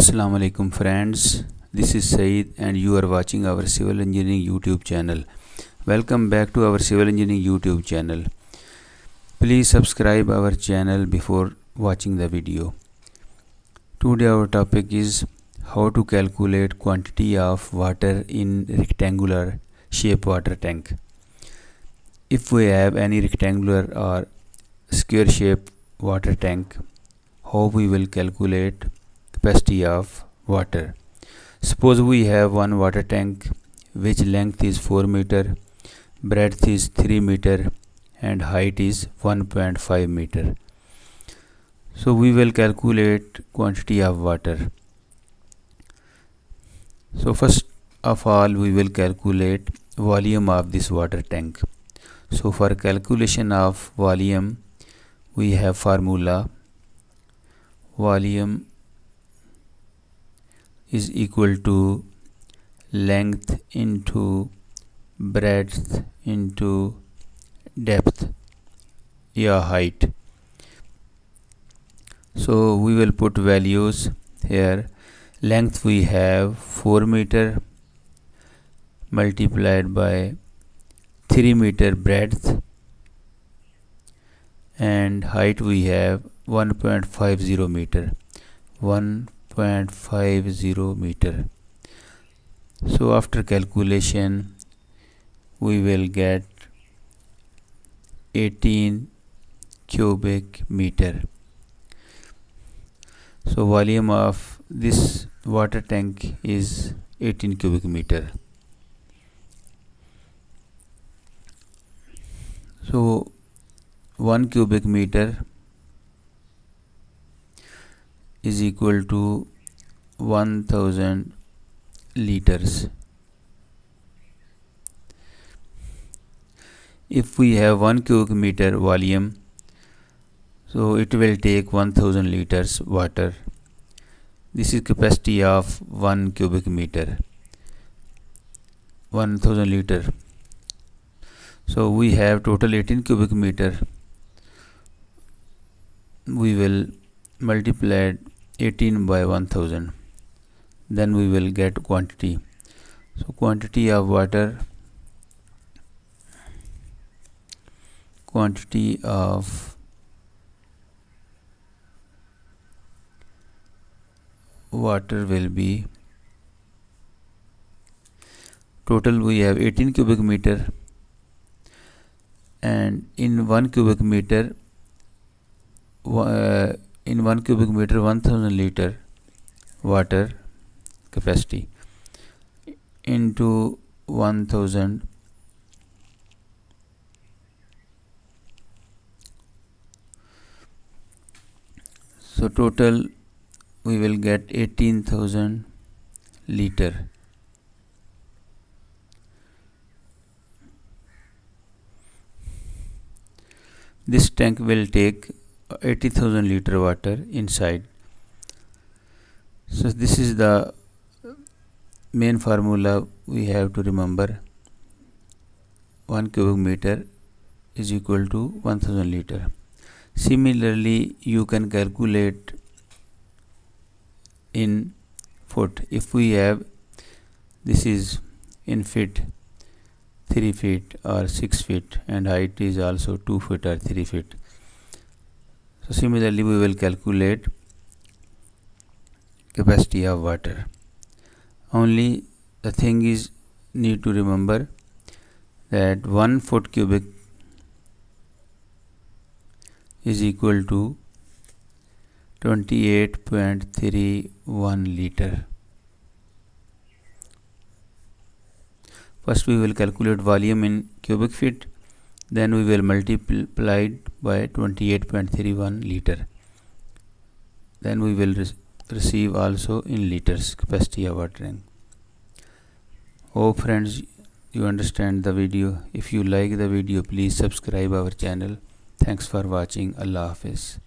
Assalamu alaikum friends. This is Saeed and you are watching our civil engineering YouTube channel. Welcome back to our civil engineering YouTube channel. Please subscribe our channel before watching the video. Today our topic is how to calculate quantity of water in rectangular shape water tank. If we have any rectangular or square shape water tank how we will calculate capacity of water. Suppose we have one water tank which length is 4 meter, breadth is 3 meter and height is 1.5 meter. So we will calculate quantity of water. So first of all we will calculate volume of this water tank. So for calculation of volume we have formula volume is equal to length into breadth into depth yeah height. So we will put values here. Length we have 4 meter multiplied by 3 meter breadth and height we have 1.50 meter. 1 0.50 meter. So after calculation we will get 18 cubic meter. So volume of this water tank is 18 cubic meter. So 1 cubic meter is equal to 1000 liters. If we have 1 cubic meter volume so it will take 1000 liters water. This is capacity of 1 cubic meter. 1000 liter. So we have total 18 cubic meter. We will multiply 18 by 1000 then we will get quantity. So quantity of water quantity of water will be total we have 18 cubic meter and in 1 cubic meter uh, in 1 cubic meter 1000 liter water capacity into 1000 so total we will get 18000 liter. This tank will take 80,000 liter water inside. So this is the main formula we have to remember. 1 cubic meter is equal to 1000 liter. Similarly you can calculate in foot. If we have this is in feet 3 feet or 6 feet and height is also 2 feet or 3 feet so similarly we will calculate capacity of water. Only the thing is need to remember that 1 foot cubic is equal to 28.31 liter. First we will calculate volume in cubic feet then we will multiply it by 28.31 liter. Then we will re receive also in liters capacity of water tank oh, hope friends you understand the video. If you like the video please subscribe our channel. Thanks for watching. Allah hafiz